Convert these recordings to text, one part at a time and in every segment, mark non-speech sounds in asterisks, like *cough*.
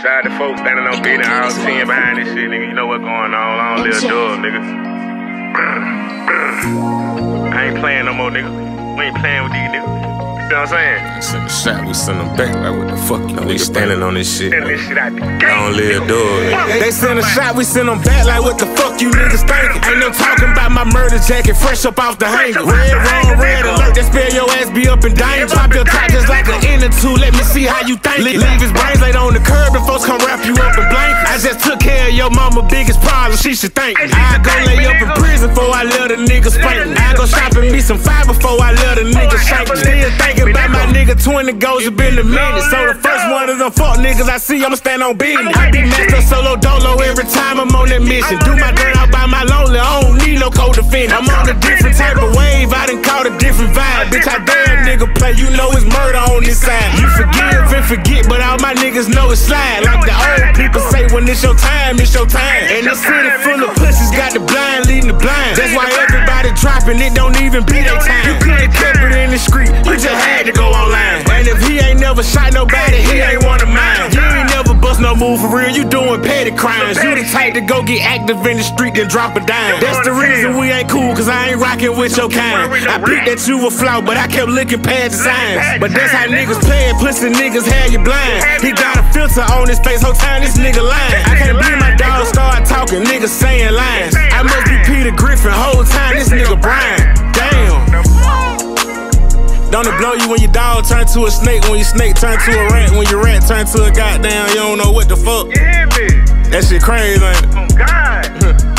Shout out to folks standing on beating all 10 behind this shit, nigga. You know what's going on. I don't live dub, nigga. *clears throat* I ain't playing no more, nigga. We ain't playing with these niggas. You know what I'm saying? Send the shot, we send them back. Like, what the fuck you niggas standing on this shit? Send this shit out the I gate. don't live dub. They send a shot, we send them back like what the fuck you niggas thinking. Ain't no talking about my murder jacket, fresh up off the hanger. Red, wrong, red alert, that spell your ass be up in danger. Drop your top just like an inner two, let me see how you think. Leave his brains laid on the curb and folks come wrap you up in blankets. I just took care of your mama biggest problem, she should thank me. I go lay up in prison before I let a nigga spank me. I go shopping me some fire before I let a nigga shake me. Still thinking about my nigga 20 goals have been a minute. So the first one of them fuck niggas I see, I'ma stand on business. I be master solo dolo every time I'm on that mission. Do my dirt out by my lonely, I don't need no co-defendant. I'm on a different type of wave, I done caught a different vibe. Bitch, I damn nigga play, you know it's murder on this side. You forgive and forget, but all my niggas know it's slide. Like the old when it's your time, it's your time. And this city full of pussies got the blind leading the blind. That's why everybody dropping, it don't even be their time. You couldn't kept it in the street, you just had to go online. And if he ain't never shot nobody, he ain't move for real, you doing petty crimes. You the type to go get active in the street then drop a dime. That's the reason we ain't cool, cause I ain't rocking with your kind. I peeped that you were flawed, but I kept looking past the signs. But that's how niggas play it, pussy niggas had you blind. He got a filter on his face, whole time this nigga lying. I can't believe my dog start talking, niggas saying lines. I must be Peter Griffin, whole time this nigga Brian. Blow you when your dog turn to a snake, when your snake turn to a rat, when your rat turn to a goddamn, you don't know what the fuck. You hear me? That shit crazy, ain't it? Oh, God. *laughs*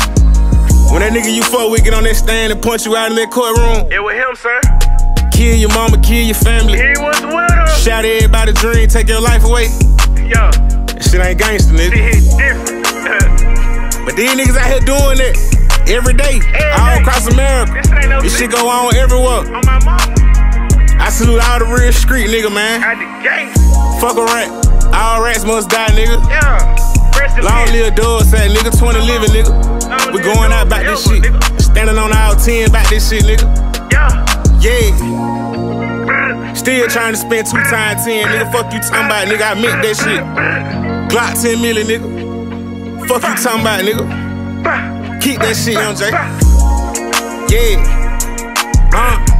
When that nigga you fuck with get on that stand and punch you out in that courtroom, It was him, sir. kill your mama, kill your family, He was with him. shout everybody dream, take your life away. Yo, That shit ain't gangster, nigga. it hit different. *laughs* But these niggas out here doing it every day, all day. across America. This ain't no This shit go on everywhere. On my mama. Salute all the real street nigga, man. Out the gate. Fuck a rat. All rats must die, nigga. Yeah. Long live dog said, nigga, 20 living, nigga. We going out back this shit. nigga. Standing on all 10 back this shit, nigga. Yeah. Yeah. Still trying to spend two times 10, nigga. Fuck you talking about, nigga. I meant that shit. Glock 10 million, nigga. Fuck you talking about, nigga. Keep that shit, young Jay. Yeah. Uh.